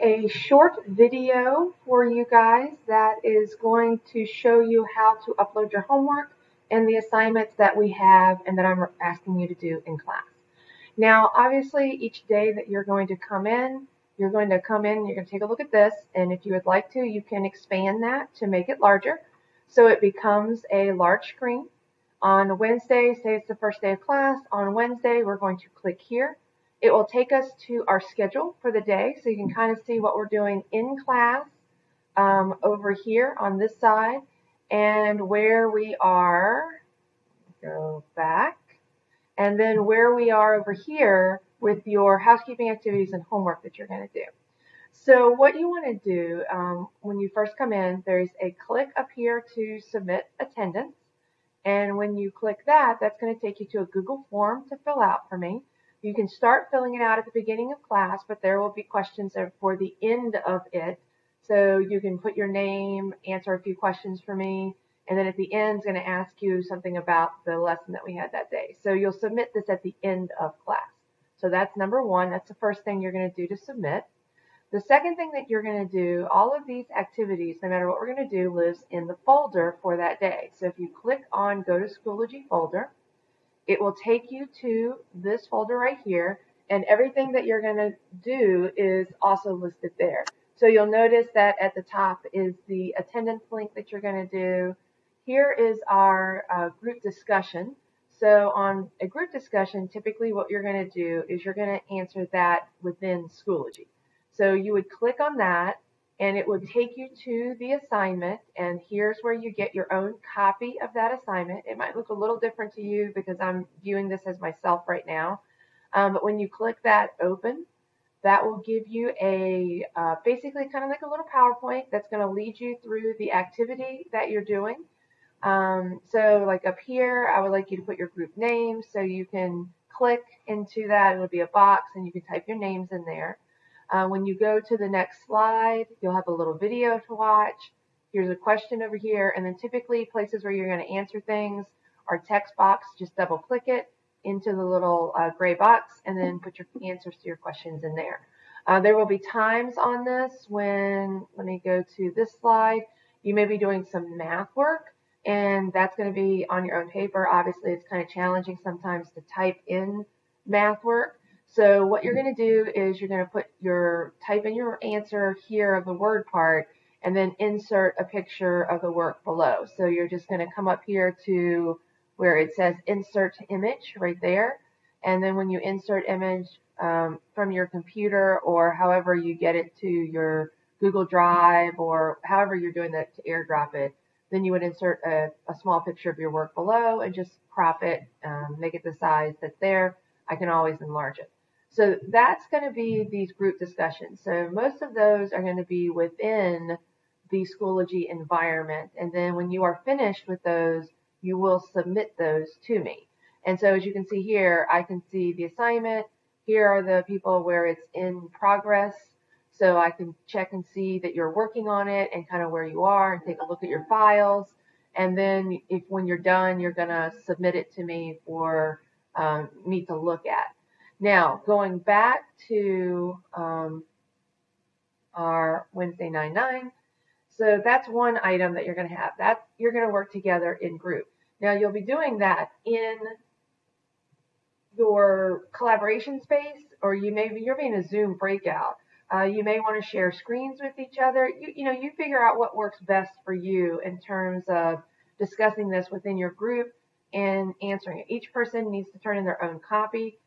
a short video for you guys that is going to show you how to upload your homework and the assignments that we have and that I'm asking you to do in class. Now, obviously, each day that you're going to come in, you're going to come in, you're going to take a look at this, and if you would like to, you can expand that to make it larger so it becomes a large screen. On Wednesday, say it's the first day of class, on Wednesday, we're going to click here it will take us to our schedule for the day so you can kind of see what we're doing in class um, over here on this side and where we are. Go back. And then where we are over here with your housekeeping activities and homework that you're going to do. So what you want to do um, when you first come in, there's a click up here to submit attendance. And when you click that, that's going to take you to a Google form to fill out for me. You can start filling it out at the beginning of class, but there will be questions for the end of it. So you can put your name, answer a few questions for me, and then at the end, it's going to ask you something about the lesson that we had that day. So you'll submit this at the end of class. So that's number one. That's the first thing you're going to do to submit. The second thing that you're going to do, all of these activities, no matter what we're going to do, lives in the folder for that day. So if you click on Go to Schoology folder, it will take you to this folder right here and everything that you're going to do is also listed there. So you'll notice that at the top is the attendance link that you're going to do. Here is our uh, group discussion. So on a group discussion, typically what you're going to do is you're going to answer that within Schoology. So you would click on that and it would take you to the assignment and here's where you get your own copy of that assignment. It might look a little different to you because I'm viewing this as myself right now. Um, but when you click that open, that will give you a uh, basically kind of like a little PowerPoint that's going to lead you through the activity that you're doing. Um, so like up here, I would like you to put your group name so you can click into that. It'll be a box and you can type your names in there. Uh, when you go to the next slide, you'll have a little video to watch. Here's a question over here, and then typically places where you're going to answer things are text box. Just double click it into the little uh, gray box and then put your answers to your questions in there. Uh, there will be times on this when, let me go to this slide, you may be doing some math work and that's going to be on your own paper. Obviously, it's kind of challenging sometimes to type in math work. So what you're going to do is you're going to put your, type in your answer here of the word part and then insert a picture of the work below. So you're just going to come up here to where it says insert image right there. And then when you insert image um, from your computer or however you get it to your Google Drive or however you're doing that to airdrop it, then you would insert a, a small picture of your work below and just crop it, um, make it the size that's there. I can always enlarge it. So that's going to be these group discussions. So most of those are going to be within the Schoology environment. And then when you are finished with those, you will submit those to me. And so as you can see here, I can see the assignment. Here are the people where it's in progress. So I can check and see that you're working on it and kind of where you are and take a look at your files. And then if when you're done, you're going to submit it to me for um, me to look at. Now, going back to um, our Wednesday 9-9, so that's one item that you're going to have. That you're going to work together in group. Now, you'll be doing that in your collaboration space, or you may be you're being a Zoom breakout. Uh, you may want to share screens with each other. You, you know, you figure out what works best for you in terms of discussing this within your group and answering it. Each person needs to turn in their own copy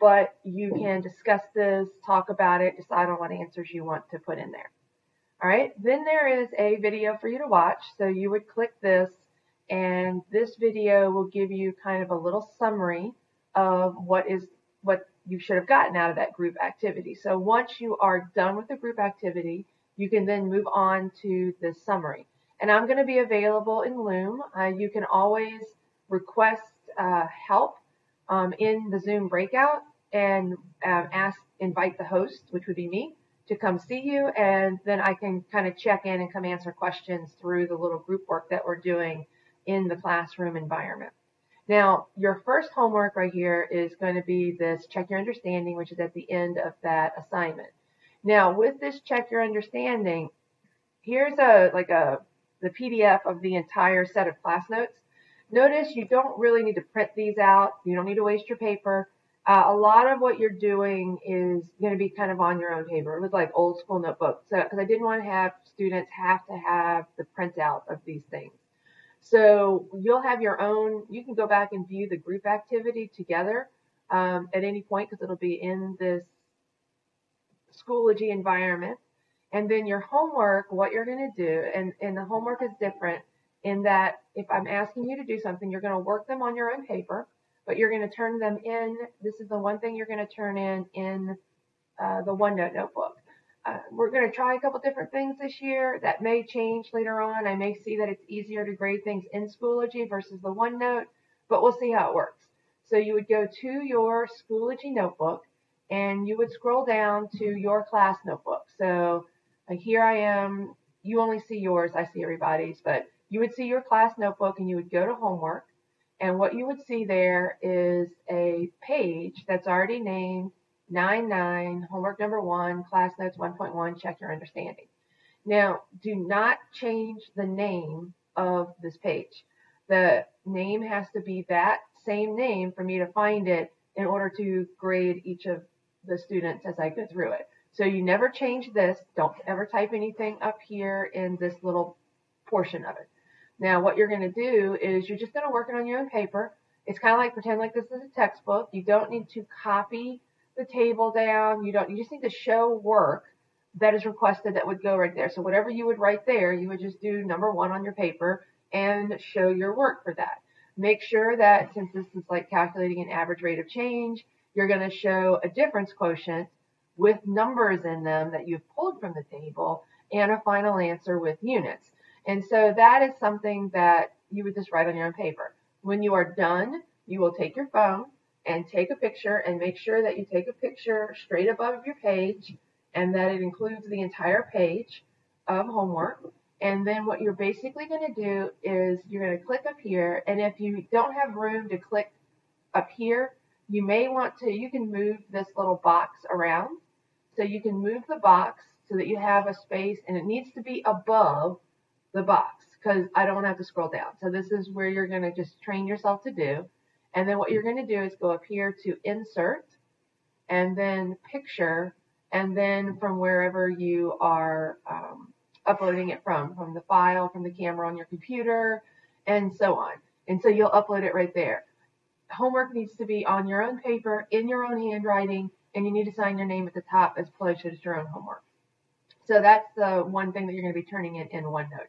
but you can discuss this, talk about it, decide on what answers you want to put in there. All right, then there is a video for you to watch. So you would click this, and this video will give you kind of a little summary of what is what you should have gotten out of that group activity. So once you are done with the group activity, you can then move on to the summary. And I'm going to be available in Loom. Uh, you can always request uh, help um, in the Zoom breakout and um, ask, invite the host, which would be me, to come see you, and then I can kind of check in and come answer questions through the little group work that we're doing in the classroom environment. Now, your first homework right here is going to be this check your understanding, which is at the end of that assignment. Now with this check your understanding, here's a like a the PDF of the entire set of class notes. Notice you don't really need to print these out. You don't need to waste your paper. Uh, a lot of what you're doing is going to be kind of on your own paper. It was like old school notebooks. So, because I didn't want to have students have to have the printout of these things. So you'll have your own, you can go back and view the group activity together um, at any point because it'll be in this Schoology environment. And then your homework, what you're going to do, and, and the homework is different in that if I'm asking you to do something, you're going to work them on your own paper, but you're going to turn them in. This is the one thing you're going to turn in in uh, the OneNote notebook. Uh, we're going to try a couple different things this year. That may change later on. I may see that it's easier to grade things in Schoology versus the OneNote, but we'll see how it works. So you would go to your Schoology notebook and you would scroll down to your class notebook. So uh, here I am. You only see yours. I see everybody's, but you would see your class notebook and you would go to homework. And what you would see there is a page that's already named 9-9, homework number one, class notes 1.1, check your understanding. Now, do not change the name of this page. The name has to be that same name for me to find it in order to grade each of the students as I go through it. So you never change this. Don't ever type anything up here in this little portion of it. Now, what you're going to do is you're just going to work it on your own paper. It's kind of like pretend like this is a textbook. You don't need to copy the table down. You don't, you just need to show work that is requested that would go right there. So whatever you would write there, you would just do number one on your paper and show your work for that. Make sure that since this is like calculating an average rate of change, you're going to show a difference quotient with numbers in them that you've pulled from the table and a final answer with units. And so that is something that you would just write on your own paper. When you are done, you will take your phone and take a picture and make sure that you take a picture straight above your page and that it includes the entire page of homework. And then what you're basically going to do is you're going to click up here. And if you don't have room to click up here, you may want to, you can move this little box around. So you can move the box so that you have a space and it needs to be above the box because I don't have to scroll down. So this is where you're going to just train yourself to do. And then what you're going to do is go up here to insert and then picture and then from wherever you are um, uploading it from, from the file, from the camera on your computer, and so on. And so you'll upload it right there. Homework needs to be on your own paper, in your own handwriting, and you need to sign your name at the top as pledged as your own homework. So that's the one thing that you're going to be turning in in OneNote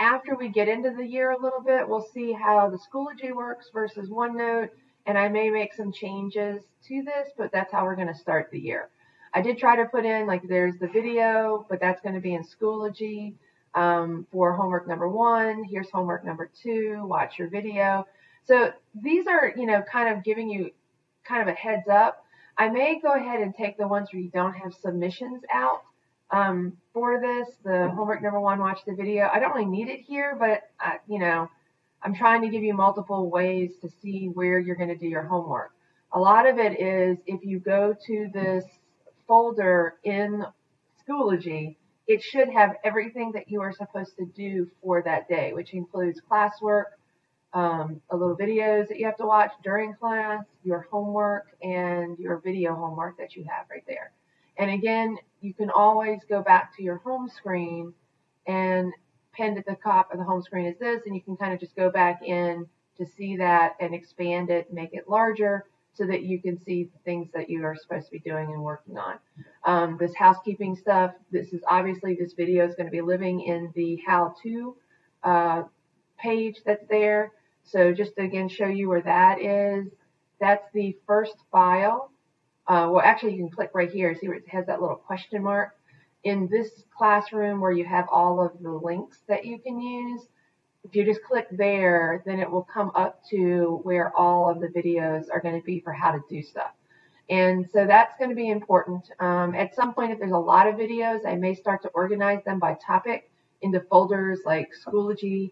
after we get into the year a little bit, we'll see how the Schoology works versus OneNote, and I may make some changes to this, but that's how we're going to start the year. I did try to put in, like, there's the video, but that's going to be in Schoology um, for homework number one. Here's homework number two. Watch your video. So these are, you know, kind of giving you kind of a heads up. I may go ahead and take the ones where you don't have submissions out um, for this, the homework number one, watch the video. I don't really need it here, but uh, you know, I'm trying to give you multiple ways to see where you're going to do your homework. A lot of it is if you go to this folder in Schoology, it should have everything that you are supposed to do for that day, which includes classwork, um, a little videos that you have to watch during class, your homework, and your video homework that you have right there. And again, you can always go back to your home screen and pinned at the top of the home screen is this, and you can kind of just go back in to see that and expand it, make it larger so that you can see the things that you are supposed to be doing and working on. Um, this housekeeping stuff, this is obviously this video is going to be living in the how to uh, page that's there. So just to again show you where that is, that's the first file uh, well, actually, you can click right here. and See where it has that little question mark? In this classroom where you have all of the links that you can use, if you just click there, then it will come up to where all of the videos are going to be for how to do stuff. And so that's going to be important. Um, at some point, if there's a lot of videos, I may start to organize them by topic into folders like Schoology,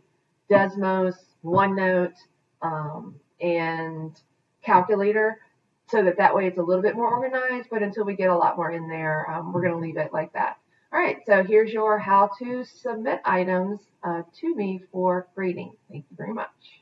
Desmos, OneNote, um, and Calculator so that that way it's a little bit more organized, but until we get a lot more in there, um, we're going to leave it like that. All right, so here's your how to submit items uh, to me for grading. Thank you very much.